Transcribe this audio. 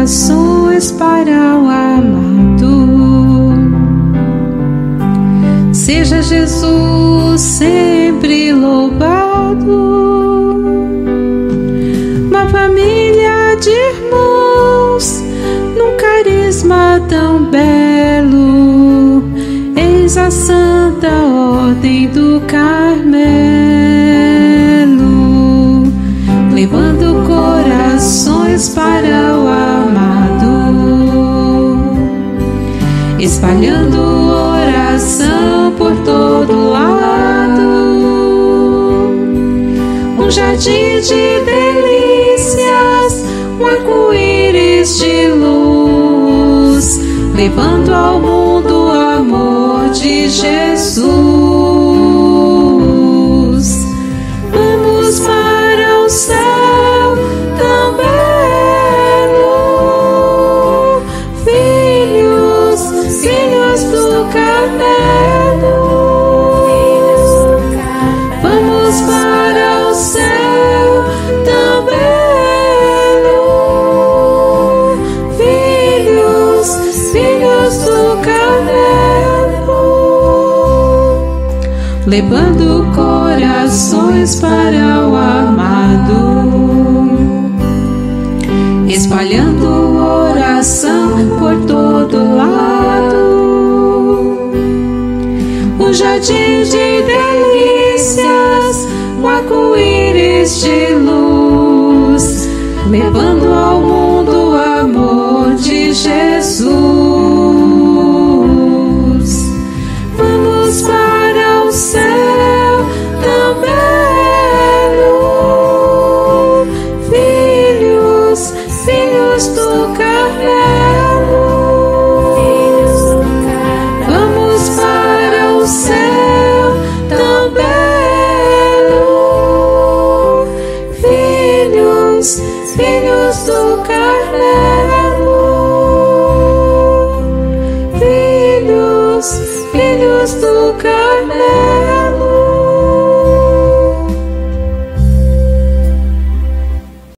corações para o amado. Seja Jesus sempre louvado. Uma família de irmãos, num carisma tão belo. Eis a santa ordem do Carmelo, espalhando oração por todo lado. Um jardim de delícias, um arco-íris de luz, levando ao mundo o amor de Jesus. Levando corações para o amado, espalhando oração por todo lado. Um jardim de delícias, um arco-íris de luz, levando do Carmelo, filhos, filhos do Carmelo.